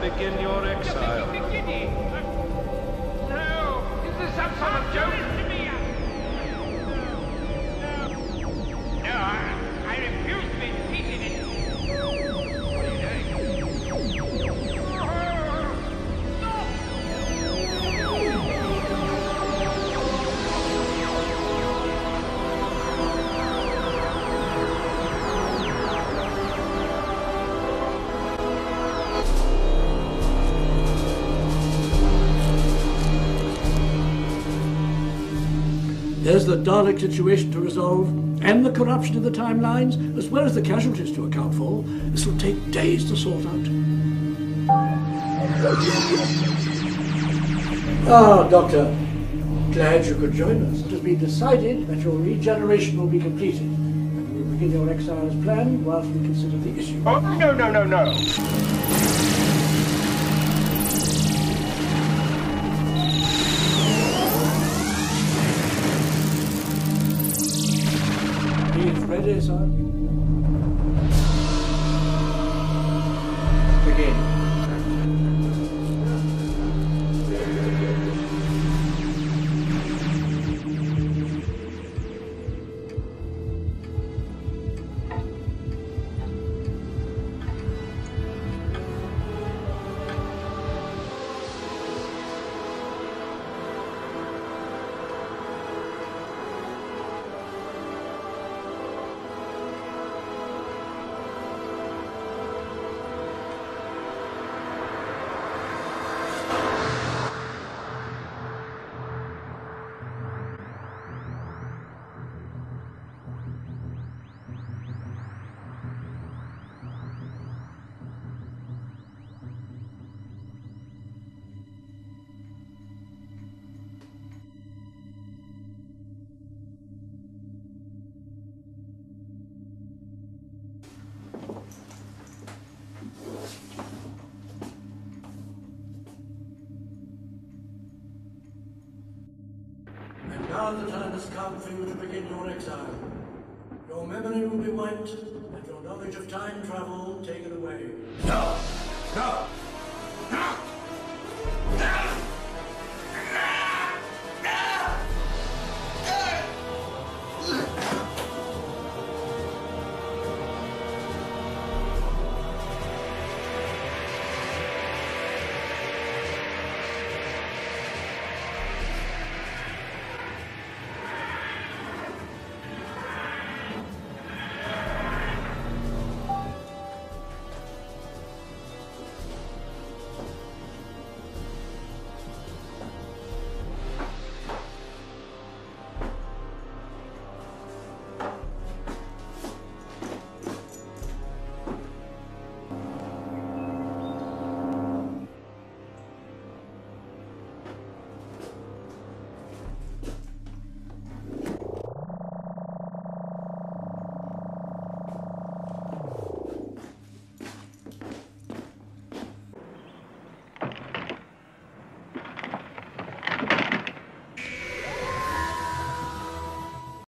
begin your exile. No! Is this some sort of joke? There's the Dalek situation to resolve, and the corruption in the timelines, as well as the casualties to account for. This will take days to sort out. Ah, Doctor. Glad you could join us. It has been decided that your regeneration will be completed. And you will begin your exile as planned whilst we consider the issue. Oh, no, no, no, no. Ready, sir. Begin. Now the time has come for you to begin your exile. Your memory will be wiped, and your knowledge of time travel taken away. No!